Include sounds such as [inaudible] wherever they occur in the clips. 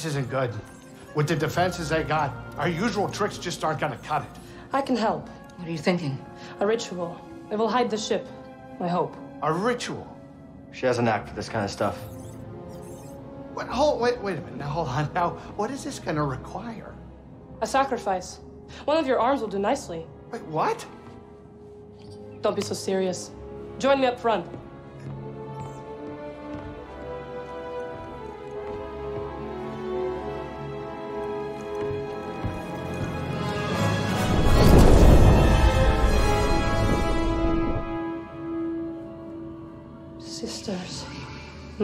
This isn't good. With the defenses they got, our usual tricks just aren't gonna cut it. I can help. What are you thinking? A ritual. It will hide the ship. I hope. A ritual? She has a knack for this kind of stuff. Wait, hold, wait, wait a minute. Now, hold on. Now, what is this gonna require? A sacrifice. One of your arms will do nicely. Wait, what? Don't be so serious. Join me up front.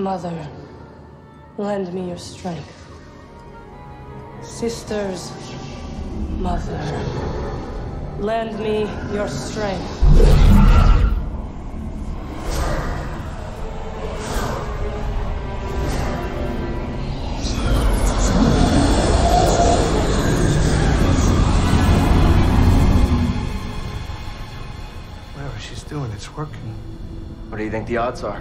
Mother, lend me your strength. Sisters, mother, lend me your strength. Whatever she's doing, it's working. What do you think the odds are?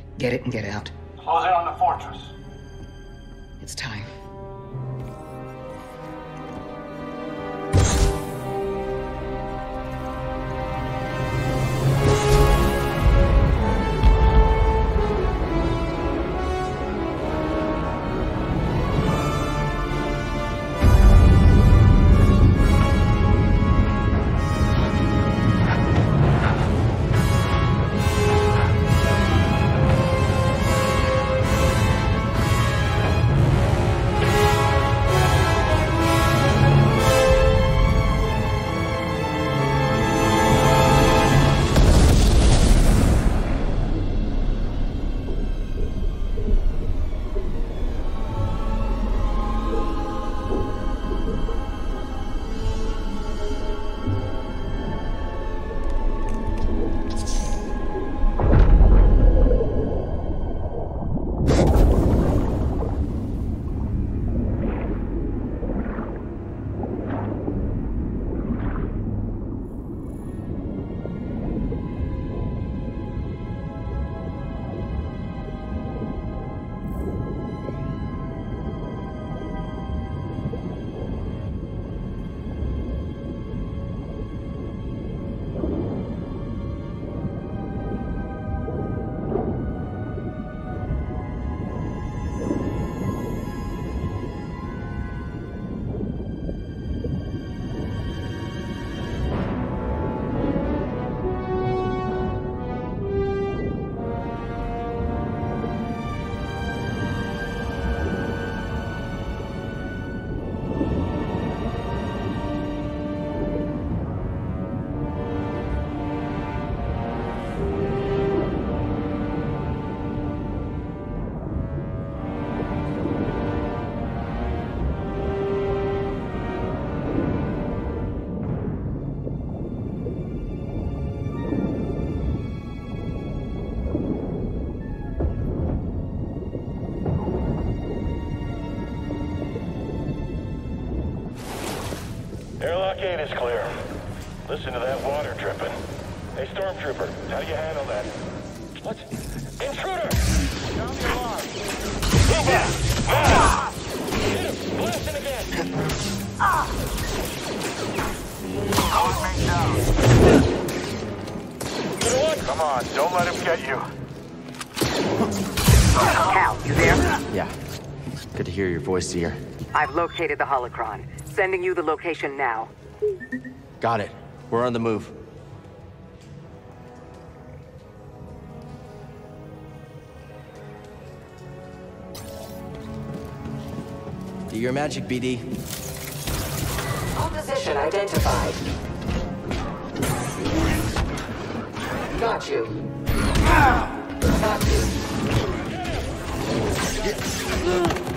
get it and get out. Close in on the fortress. It's time. Airlock 8 is clear. Listen to that water dripping. Hey, Stormtrooper, how do you handle that? What? Intruder! Sound the alarm! Move back! Ah! Hit him! Blasting again! Come on, don't let him get you. Cal, you there? Yeah. Good to hear your voice, Cere. I've located the holocron. Sending you the location now. Got it. We're on the move. Do your magic, BD. All position identified. Got you. Got you.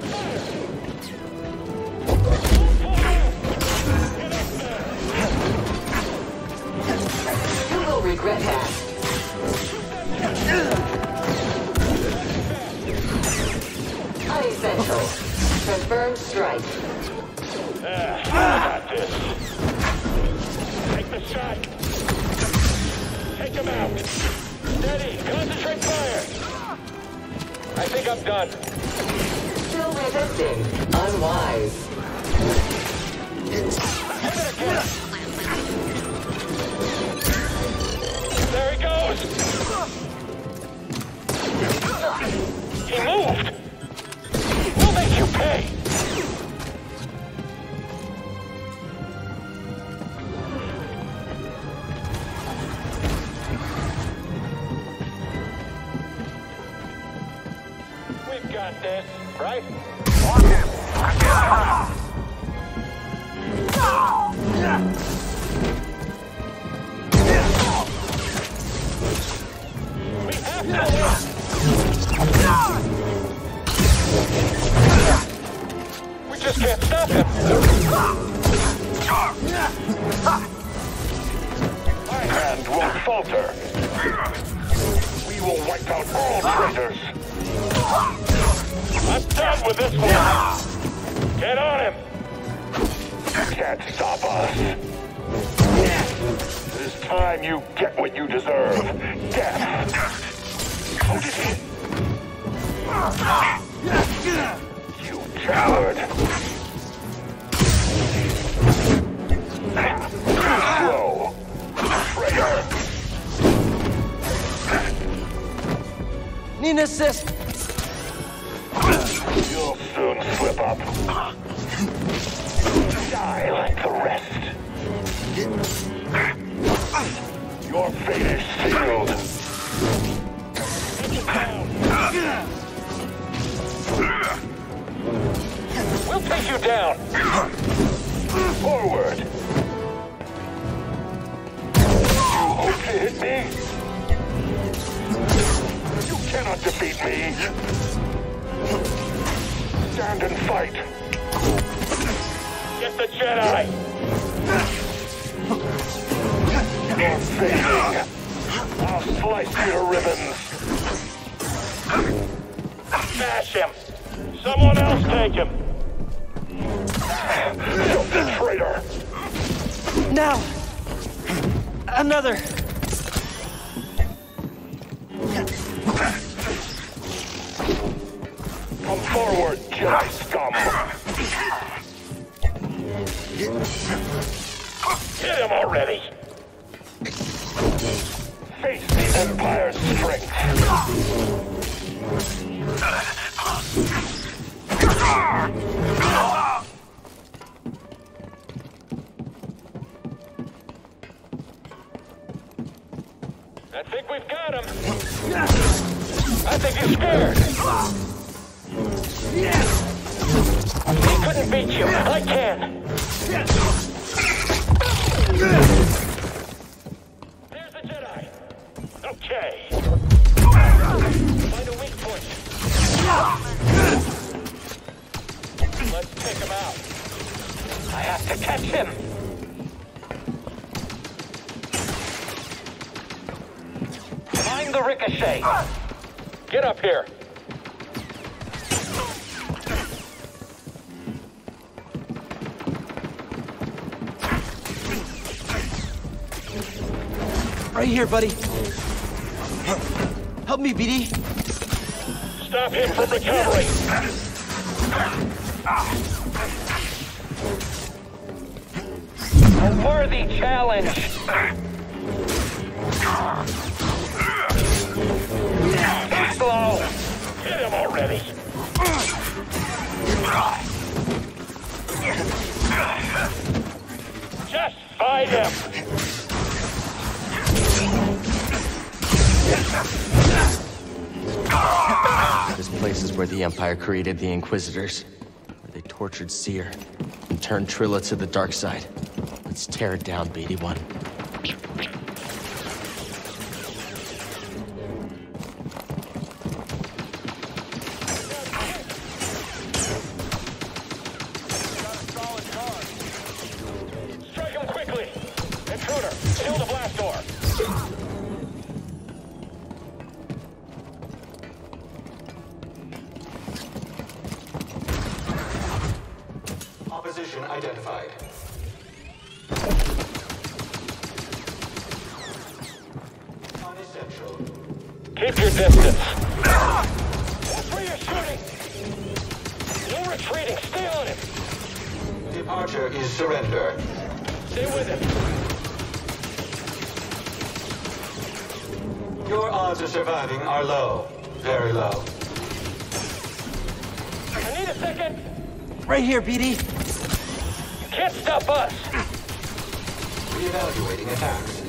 Yeah. Time you get what you deserve. Death. How did he? You coward. Slow. Traitor. Need assist. You'll soon slip up. Die like the rest. Your fate is sealed. We'll take you down. Forward. You hope to hit me? You cannot defeat me. Stand and fight. Get the Jedi! You're. I'll slice you to ribbons. Smash him! Someone else take him! You traitor! Now! Another! Come forward, Jedi scum! Get him already! Empire's strength! I think we've got him! I think he's scared! He couldn't beat you. I can. Let's take him out. I have to catch him. Find the ricochet. Get up here. Right here, buddy. Help me, BD. Stop him from recovering. A worthy challenge. The Empire created the Inquisitors, where they tortured Cere and turned Trilla to the dark side. Let's tear it down, BD-1. Departure is surrender. Stay with him. Your odds of surviving are low. Very low. I need a second. Right here, BD. You can't stop us. Reevaluating attacks.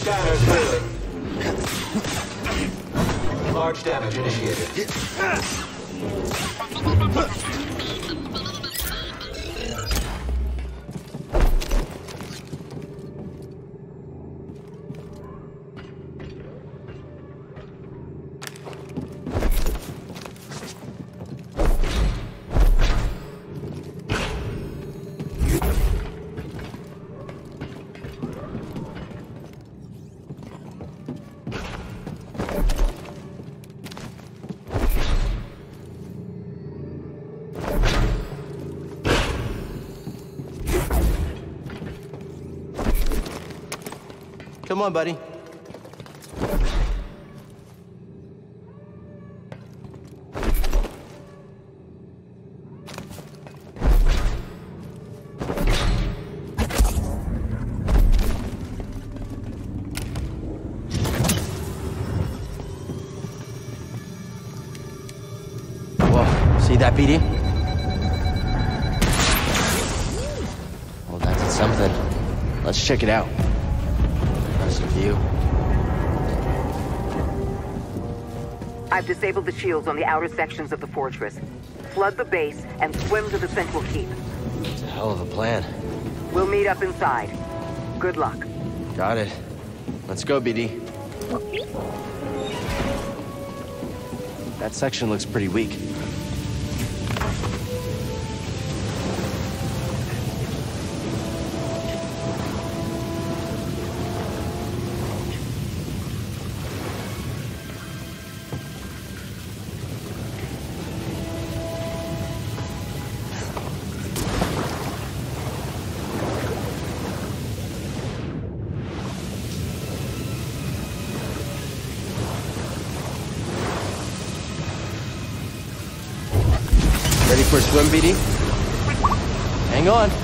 Scanners failing. Large damage initiated. Come on, buddy. See that, BD? Well, that's something. Let's check it out. View. I've disabled the shields on the outer sections of the fortress. Flood the base and swim to the central keep. It's a hell of a plan. We'll meet up inside. Good luck. Got it. Let's go, BD. That section looks pretty weak. For a swim, BD? Hang on.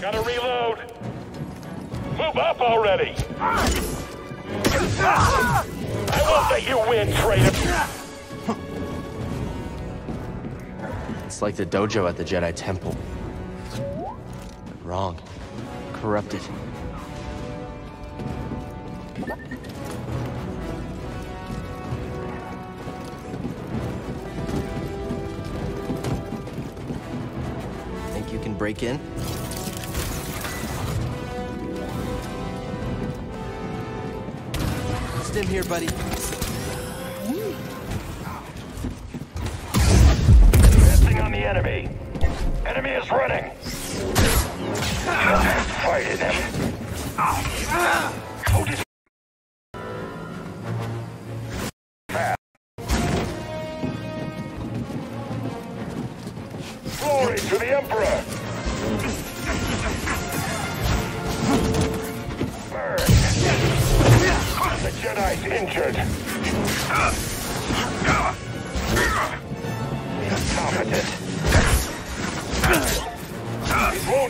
Gotta reload! Move up already! I won't let you win, traitor! It's like the dojo at the Jedi Temple. But wrong. Corrupted. Think you can break in? Stim here, buddy. Advancing on the enemy. Enemy is running. [laughs] Fighting him.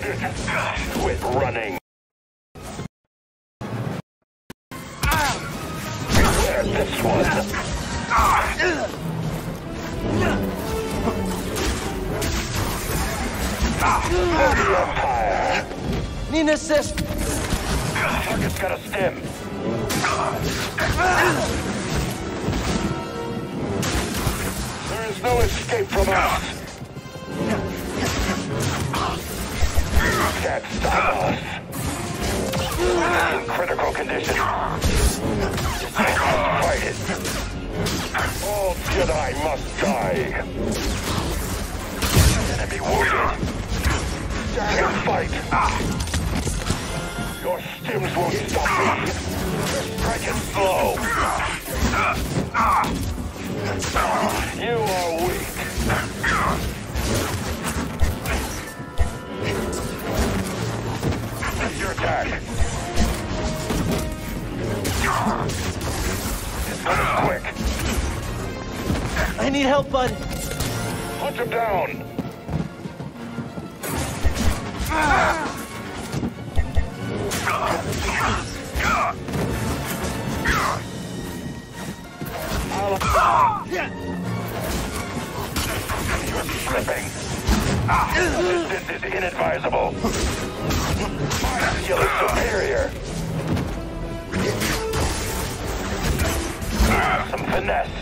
Quit running. Where's this one? Need an assist! Target's got a stim. There is no escape from us. Can't stop us. Critical condition. Fight it. All Jedi must die. Enemy wounded. Can't fight. Your stims won't stop me. Strike it slow. You are weak. Attack. Quick. I need help, bud. Hunt him down. You're slipping. This is inadvisable. My skill is superior. Some finesse.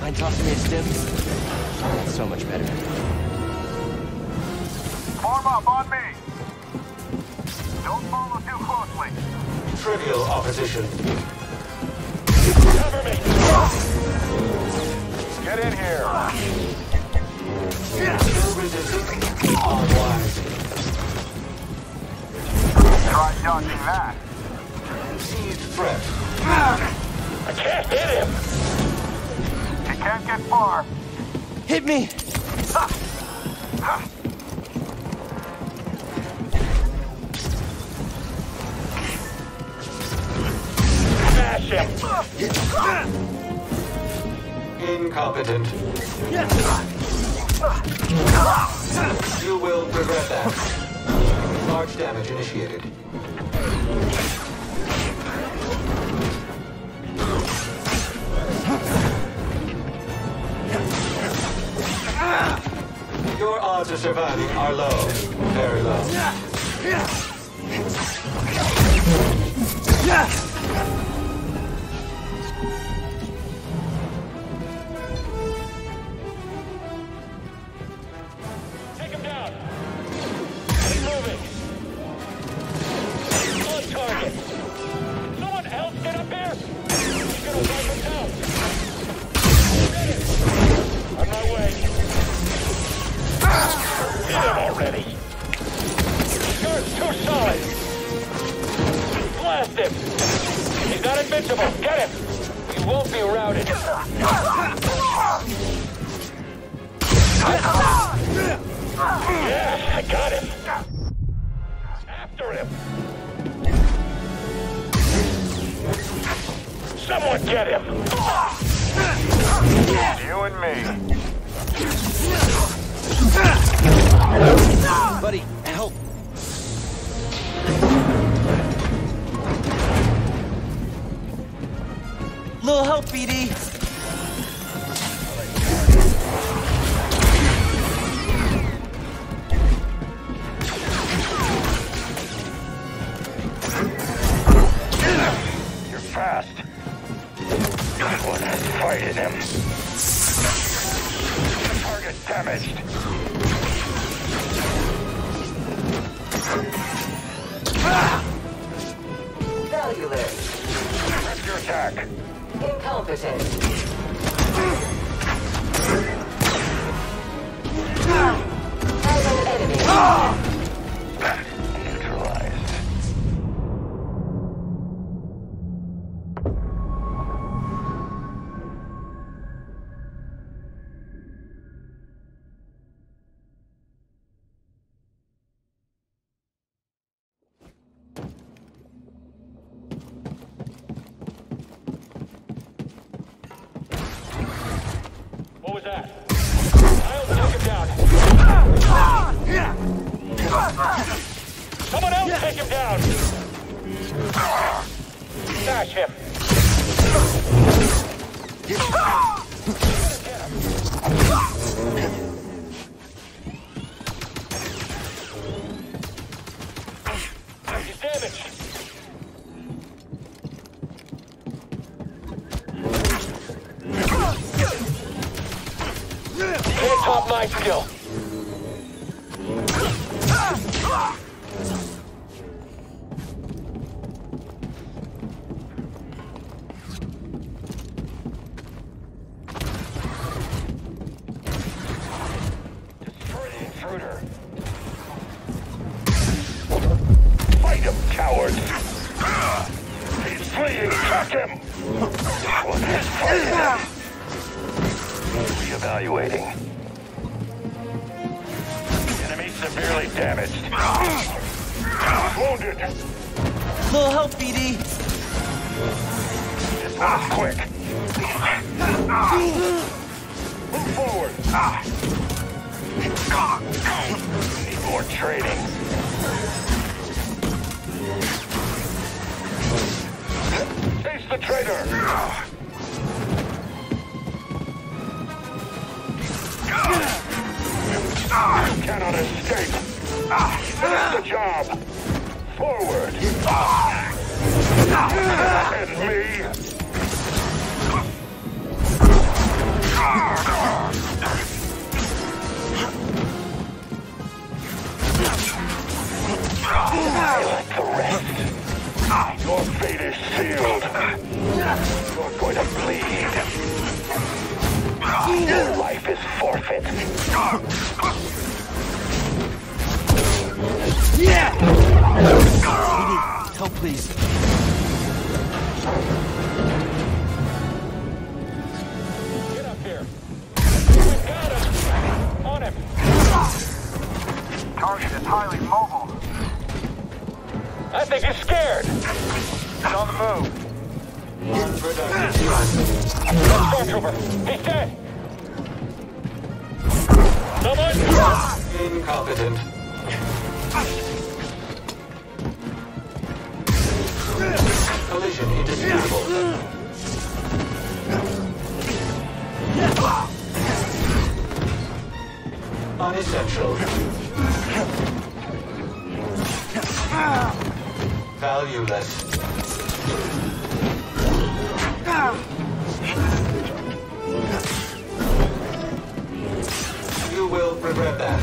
Mind tossing me a stim? So much better. Form up on me. Don't follow too closely. Trivial opposition. Cover me. Get in here. Skill resistance. Try dodging that. Perceived threat. I can't hit him. You can't get far. Hit me! Smash him. Incompetent. You will regret that. Large damage initiated. Your odds of surviving are low. Very low. Take Impossible! Get him! You won't be routed. Yes, I got him. After him. Someone get him. You and me. Buddy, Little help, BD! You're fast. One has fight in him. Target damaged. Ah! Valueless. Prep your attack. Incompetent. Top my Job. Forward. And me. Like the rest. Your fate is sealed. You're going to bleed. Your life is forfeit. Help please. Get up here. We got him. On him. Target is highly mobile. I think he's scared. He's on the move. Stormtrooper. He's dead. Someone. Incompetent. Collision indisputable. Unessential. Valueless. You will regret that.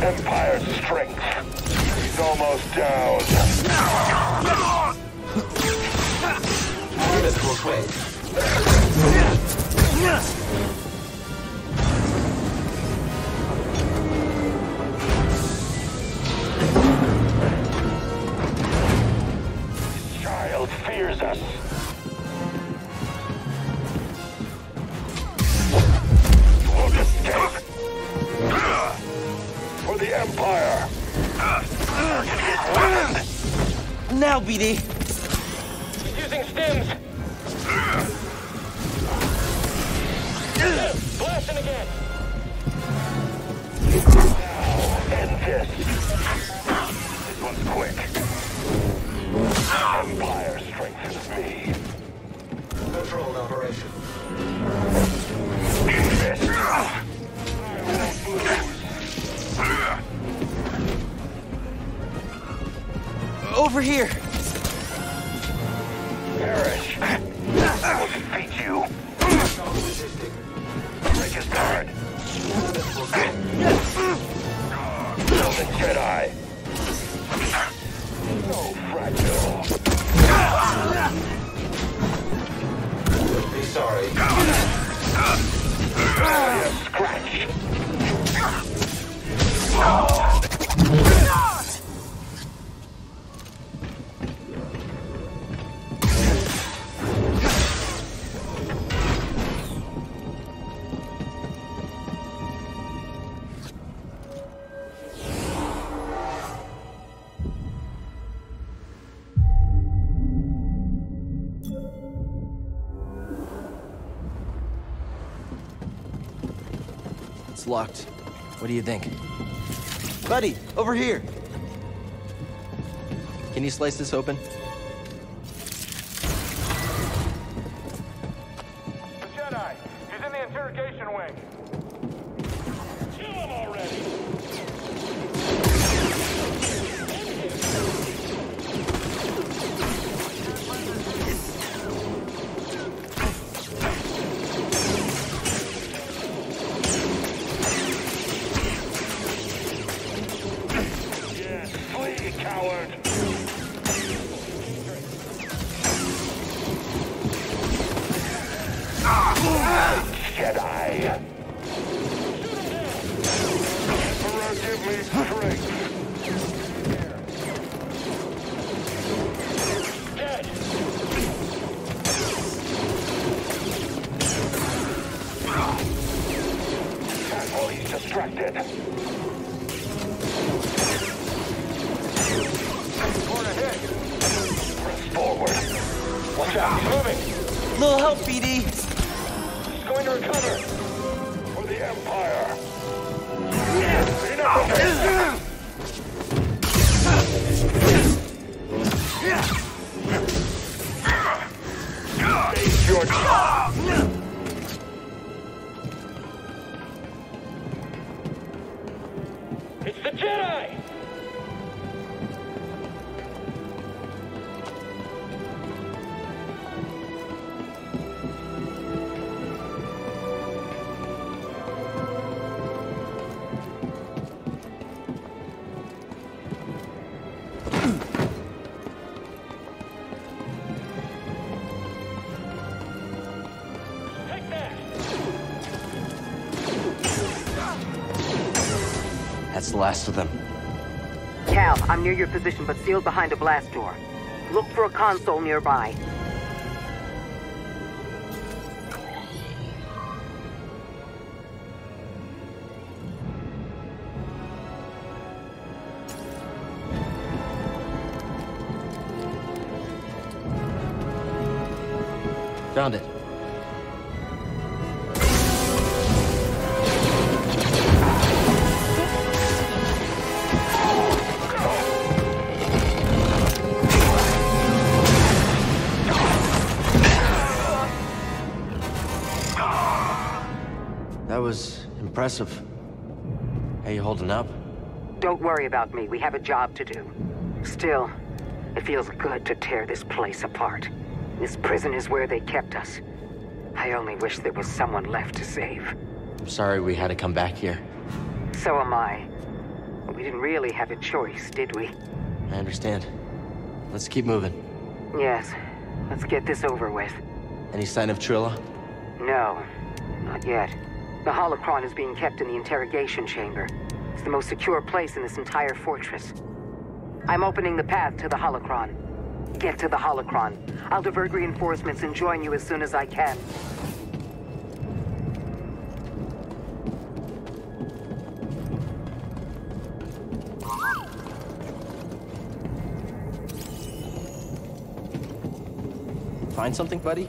Empire's strength. He's almost down. Orbital swing. Child fears us. You Won't escape. For the Empire. Now, BD. He's using stims. Blasting again. Now, end this. This one's quick. Empire strengthens me. Controlled operation. Over here. Perish. I will defeat you. Break his guard. The Jedi. Scratch. Locked. What do you think? Buddy, over here. Can you slice this open? Emperor, give me strength. Dead. Careful, he's distracted. Going ahead. Press forward. Watch out, he's moving. Little help, BD. He's going to recover. Enough The last of them. Cal, I'm near your position, but sealed behind a blast door. Look for a console nearby. Impressive. How you holding up? Don't worry about me. We have a job to do. Still, it feels good to tear this place apart. This prison is where they kept us. I only wish there was someone left to save. I'm sorry we had to come back here. So am I. But we didn't really have a choice, did we? I understand. Let's keep moving. Yes. Let's get this over with. Any sign of Trilla? No, not yet. The holocron is being kept in the interrogation chamber. It's the most secure place in this entire fortress. I'm opening the path to the holocron. Get to the holocron. I'll divert reinforcements and join you as soon as I can. Find something, buddy?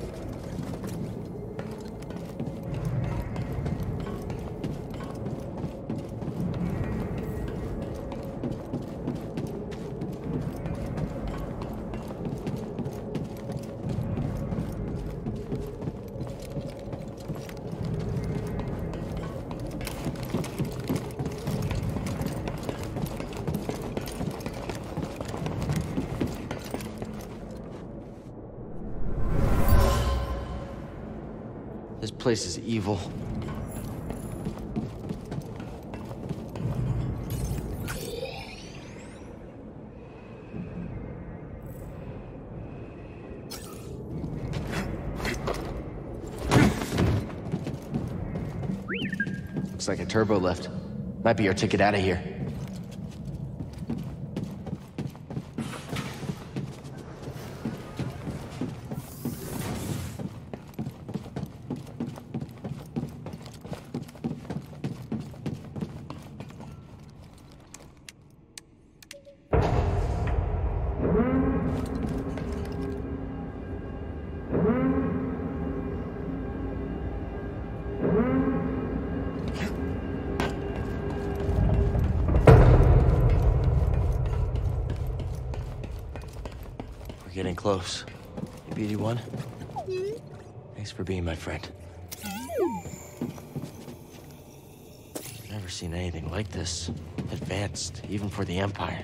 Place is evil. Looks like a turbo lift. Might be our ticket out of here. We're getting close. Hey, BD1. Thanks for being my friend. I've Never seen anything like this. Advanced, even for the Empire.